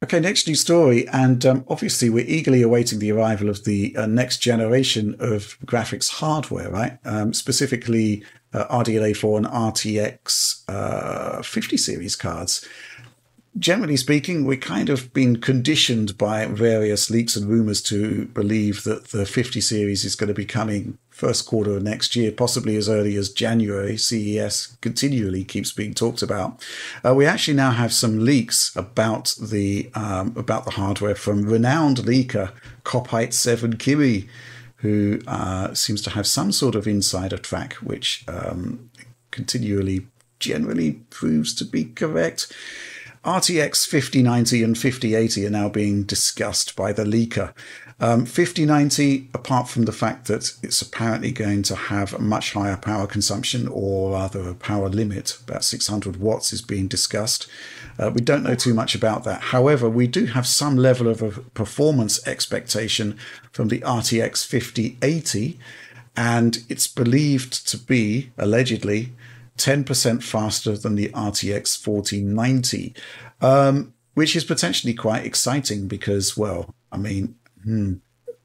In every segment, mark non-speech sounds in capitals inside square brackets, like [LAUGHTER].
Okay, next news story, and um, obviously we're eagerly awaiting the arrival of the uh, next generation of graphics hardware, right? Um, specifically, uh, RDNA 4 and RTX uh, 50 series cards generally speaking, we're kind of been conditioned by various leaks and rumors to believe that the 50 series is going to be coming first quarter of next year, possibly as early as January. CES continually keeps being talked about. Uh, we actually now have some leaks about the um, about the hardware from renowned leaker Kopite7kimi, who uh, seems to have some sort of insider track, which um, continually generally proves to be correct. RTX 5090 and 5080 are now being discussed by the leaker. Um, 5090, apart from the fact that it's apparently going to have a much higher power consumption or rather a power limit, about 600 watts is being discussed. Uh, we don't know too much about that. However, we do have some level of a performance expectation from the RTX 5080, and it's believed to be, allegedly, 10% faster than the RTX 4090, um, which is potentially quite exciting because, well, I mean, hmm,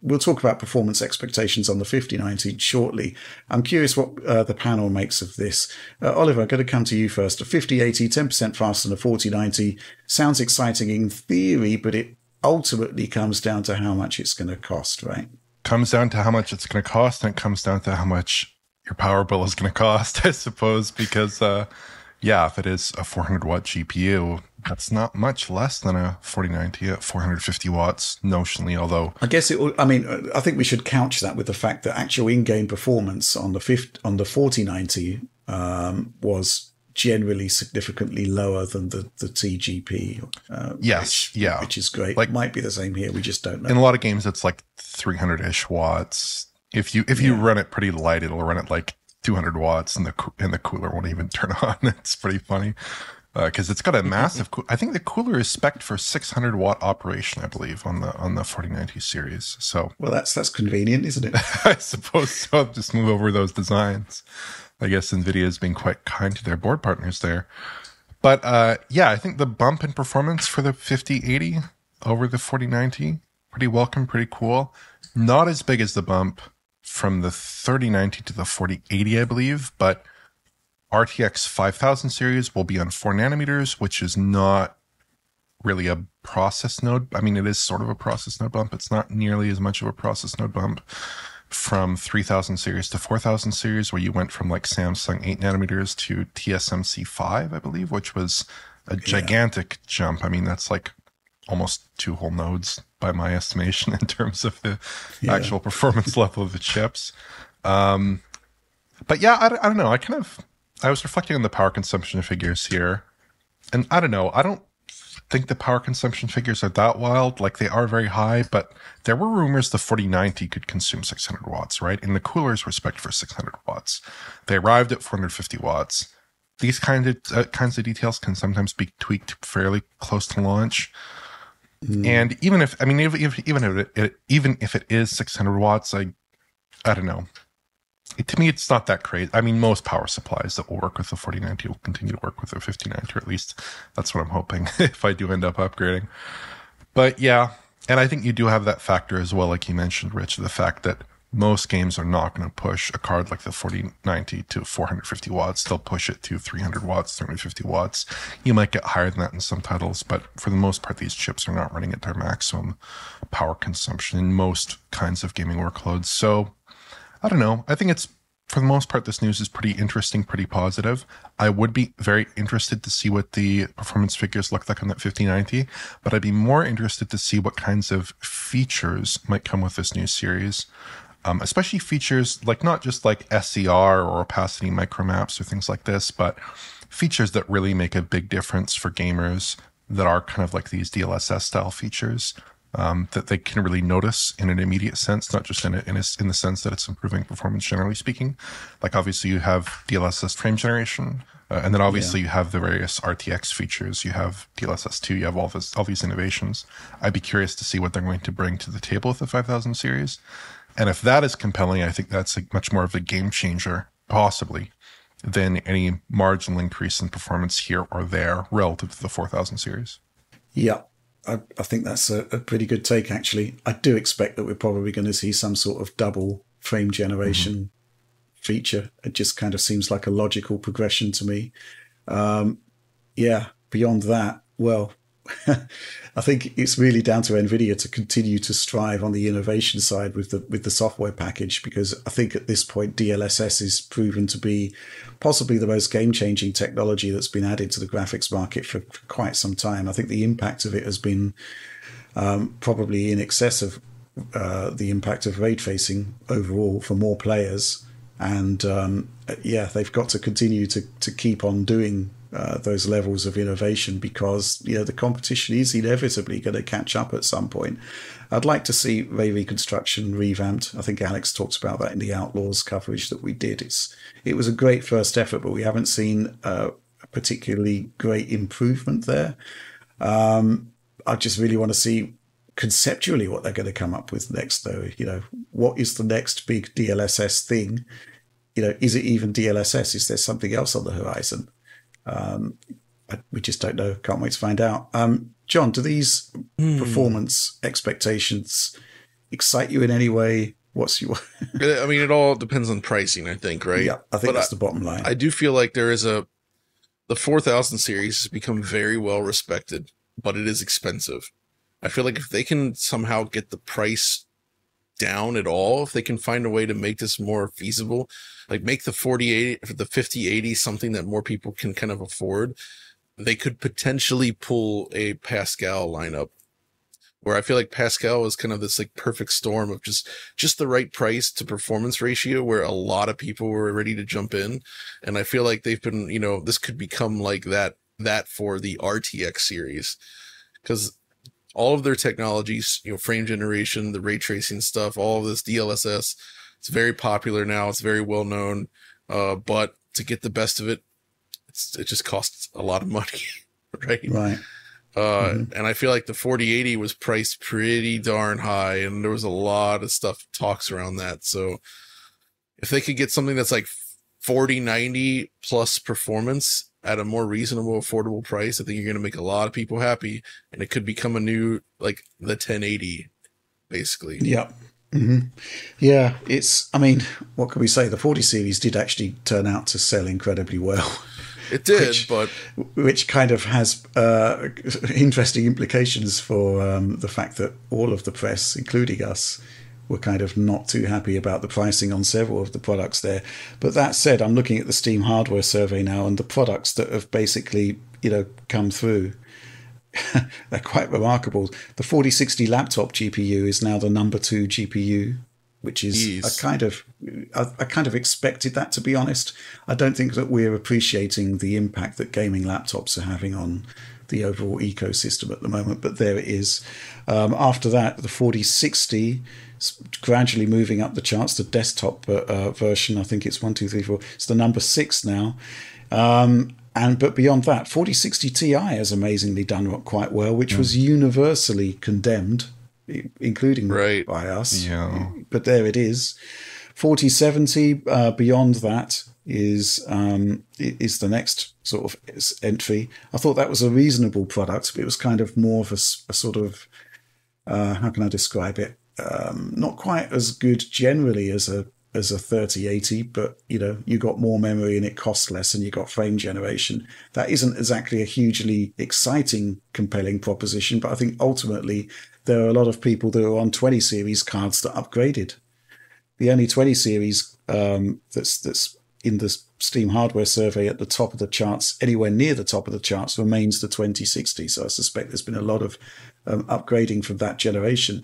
we'll talk about performance expectations on the 5090 shortly. I'm curious what uh, the panel makes of this. Uh, Oliver, I'm going to come to you first. A 5080, 10% faster than a 4090 sounds exciting in theory, but it ultimately comes down to how much it's going to cost, right? Comes down to how much it's going to cost, and it comes down to how much your power bill is going to cost, [LAUGHS] I suppose, because, uh, yeah, if it is a 400 watt GPU, that's not much less than a 4090 at 450 watts notionally, although. I guess it will, I mean, I think we should couch that with the fact that actual in game performance on the 50, on the 4090 um, was generally significantly lower than the, the TGP. Uh, yes, which, yeah. Which is great. Like, might be the same here. We just don't know. In a lot of games, it's like 300 ish watts if you if you run it pretty light, it'll run it like 200 watts, and the and the cooler won't even [LAUGHS] turn on. it's pretty funny because uh, it's got a massive. Co- I think the cooler is spec for 600 watt operation, I believe, on the on the 4090 series. So well, that's that's convenient, isn't it? [LAUGHS] I suppose so. Just move over those designs. I guess Nvidia has been quite kind to their board partners there. But uh, yeah, I think the bump in performance for the 5080 over the 4090 pretty welcome, pretty cool. Not as big as the bump from the 3090 to the 4080, I believe, but RTX 5000 series will be on 4 nanometers, which is not really a process node. I mean, it is sort of a process node bump. It's not nearly as much of a process node bump from 3000 series to 4000 series, where you went from like Samsung 8 nanometers to TSMC 5, I believe, which was a gigantic yeah. jump. I mean, that's like almost two whole nodes by my estimation [LAUGHS] in terms of the yeah. actual performance [LAUGHS] level of the chips. Um, but yeah, I, I don't know. I kind of I was reflecting on the power consumption figures here, and I don't know. I don't think the power consumption figures are that wild. Like they are very high, but there were rumors the 4090 could consume 600 watts, right? And the coolers were spec for 600 watts. They arrived at 450 watts. These kind of uh, kinds of details can sometimes be tweaked fairly close to launch. Mm. And even if I mean, if, if, even if it, even if it is 600 watts, I I don't know. It, to me, it's not that crazy. I mean, most power supplies that will work with the 4090 will continue to work with the 5090, or at least that's what I'm hoping [LAUGHS] if I do end up upgrading. But yeah, and I think you do have that factor as well, like you mentioned, Rich, the fact that most games are not going to push a card like the 4090 to 450 watts. They'll push it to 300 watts, 350 watts. You might get higher than that in some titles, but for the most part, these chips are not running at their maximum power consumption in most kinds of gaming workloads. So I don't know. I think it's for the most part, this news is pretty interesting, pretty positive. I would be very interested to see what the performance figures look like on that 5090, but I'd be more interested to see what kinds of features might come with this new series um, especially features like not just like SER or opacity micromaps or things like this, but features that really make a big difference for gamers that are kind of like these DLSS style features um, that they can really notice in an immediate sense, not just in a, in, a, in the sense that it's improving performance generally speaking. Like obviously you have DLSS frame generation, uh, and then obviously yeah. you have the various RTX features. You have DLSS two. You have all this all these innovations. I'd be curious to see what they're going to bring to the table with the 5000 series. And if that is compelling, I think that's a, much more of a game changer, possibly, than any marginal increase in performance here or there relative to the 4000 series. Yeah. I, I think that's a, a, pretty good take, actually. I do expect that we're probably going to see some sort of double frame generation mm-hmm. feature. It just kind of seems like a logical progression to me. Um, yeah, beyond that, well, [LAUGHS] I think it's really down to Nvidia to continue to strive on the innovation side with the with the software package because I think at this point DLSS is proven to be possibly the most game changing technology that's been added to the graphics market for, for, quite some time. I think the impact of it has been um, probably in excess of uh, the impact of ray tracing overall for more players. And um, yeah, they've got to continue to to keep on doing uh, those levels of innovation because you know the competition is inevitably going to catch up at some point. I'd like to see ray reconstruction revamped. I think Alex talked about that in the Outlaws coverage that we did. It's it was a great first effort, but we haven't seen uh, a particularly great improvement there. Um, I just really want to see conceptually what they're going to come up with next, though. You know, what is the next big DLSS thing? You know, is it even DLSS? Is there something else on the horizon? Um, we just don't know. Can't wait to find out. Um, John, do these mm. performance expectations excite you in any way? What's your? [LAUGHS] I mean, it all depends on pricing. I think, right? Yeah, I think but that's I, the bottom line. I do feel like there is a the four thousand series has become very well respected, but it is expensive. I feel like if they can somehow get the price down at all, if they can find a way to make this more feasible, like make the 48, the 5080 something that more people can kind of afford, they could potentially pull a Pascal lineup where I feel like Pascal is kind of this like perfect storm of just just the right price to performance ratio where a lot of people were ready to jump in. And I feel like they've been you know this could become like that that for the RTX series. Cuz all of their technologies you know frame generation the ray tracing stuff all of this DLSS it's very popular now it's very well known uh, but to get the best of it it's, it just costs a lot of money, [LAUGHS] right? Right. Uh, mm-hmm. and I feel like the 4080 was priced pretty darn high, and there was a lot of stuff talks around that. So if they could get something that's like 4090 plus performance at a more reasonable, affordable price, I think you're going to make a lot of people happy, and it could become a new like the 1080, basically. Yeah. Mm-hmm. Yeah, it's. I mean, what can we say? The 40 series did actually turn out to sell incredibly well. It did, which, but which kind of has uh, [LAUGHS] interesting implications for um, the fact that all of the press, including us, were kind of not too happy about the pricing on several of the products there. But that said, I'm looking at the Steam hardware survey now, and the products that have basically you know come through. [LAUGHS] they're quite remarkable. The 4060 laptop GPU is now the number two GPU which is a kind of I, I, kind of expected that to be honest. I don't think that we're appreciating the impact that gaming laptops are having on the overall ecosystem at the moment, but there it is. Um, after that, the 4060 gradually moving up the charts. The desktop uh, uh, version, I think it's one, two, three, four. It's the number six now. Um, and but beyond that, 4060 Ti has amazingly done quite well, which was universally condemned including right. by us. Yeah. But there it is. 4070, uh, beyond that is um, is the next sort of entry. I thought that was a reasonable product, but it was kind of more of a, a sort of uh, how can I describe it? Um, not quite as good generally as a as a 3080, but you know, you got more memory and it costs less and you got frame generation. That isn't exactly a hugely exciting, compelling proposition, but I think ultimately there are a lot of people that are on 20 series cards that upgraded. The only 20 series um, that's that's in the Steam hardware survey at the top of the charts, anywhere near the top of the charts, remains the 2060. So I suspect there's been a lot of um, upgrading from that generation.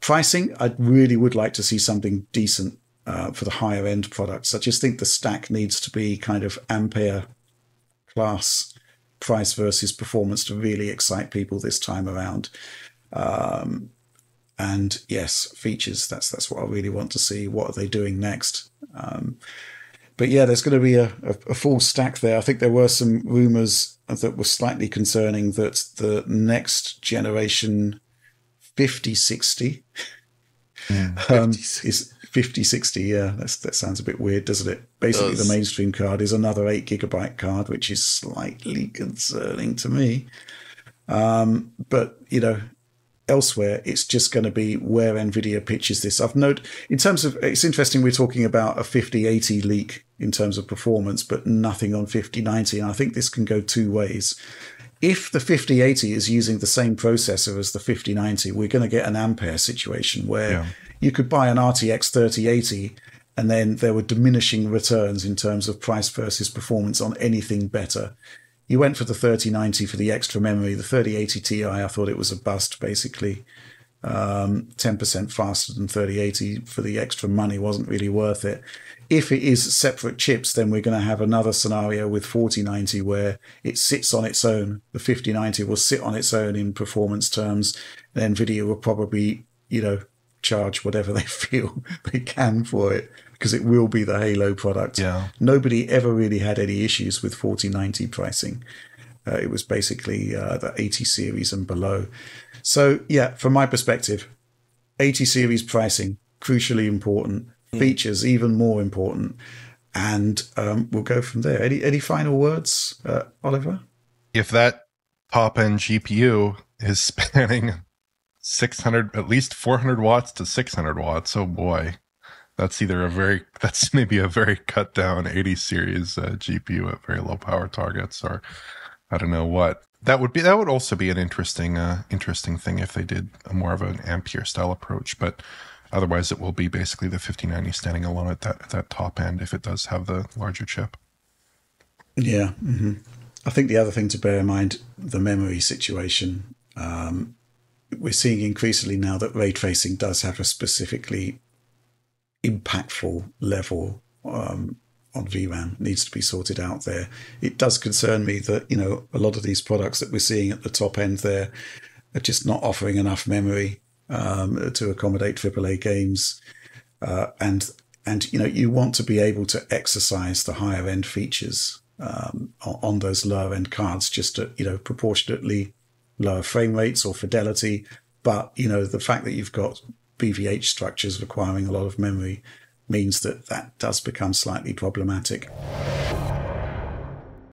Pricing, I really would like to see something decent uh, for the higher end products. I just think the stack needs to be kind of ampere class price versus performance to really excite people this time around. Um, and yes, features. That's that's what I really want to see. What are they doing next? Um, but yeah, there's going to be a, a, a, full stack there. I think there were some rumors that were slightly concerning that the next generation 5060 mm, [LAUGHS] um, is 5060. Yeah, that's, that sounds a bit weird, doesn't it? Basically, Does. the mainstream card is another eight gigabyte card, which is slightly concerning to me. Um, but you know, elsewhere, it's just going to be where NVIDIA pitches this. I've noted in terms of, it's interesting we're talking about a 5080 leak in terms of performance, but nothing on 5090. And I think this can go two ways. If the 5080 is using the same processor as the 5090, we're going to get an Ampere situation where yeah. You could buy an RTX 3080 and then there were diminishing returns in terms of price versus performance on anything better. You went for the 3090 for the extra memory. The 3080 Ti, I thought it was a bust, basically. Um, 10% faster than 3080 for the extra money wasn't really worth it. If it is separate chips, then we're going to have another scenario with 4090 where it sits on its own. The 5090 will sit on its own in performance terms. And NVIDIA will probably, you know, charge whatever [LAUGHS] they feel they can for it because it will be the Halo product. Yeah. Nobody ever really had any issues with 4090 pricing. Uh, it was basically uh, the 80 series and below. So, yeah, from my perspective, 80 series pricing, crucially important, mm. features even more important. And um, we'll go from there. Any, any final words, uh, Oliver? If that top end GPU is [LAUGHS] spanning 600, at least 400 watts to 600 watts, oh boy that's either a very [LAUGHS] that's maybe a very cut down 80 series uh, GPU at very low power targets, or I don't know what. That would be that would also be an interesting uh, interesting thing if they did more of an Ampere style approach, but otherwise it will be basically the 5090 standing alone at that at that top end if it does have the larger chip. Yeah, mm-hmm. I think the other thing to bear in mind the memory situation. Um, we're seeing increasingly now that ray tracing does have a specifically impactful level um, on VRAM needs to be sorted out there. It does concern me that you know a lot of these products that we're seeing at the top end there are just not offering enough memory um, to accommodate AAA games, uh, and and you know you want to be able to exercise the higher end features um, on those lower end cards, just at you know proportionately lower frame rates or fidelity. But you know the fact that you've got BVH structures requiring a lot of memory means that that does become slightly problematic.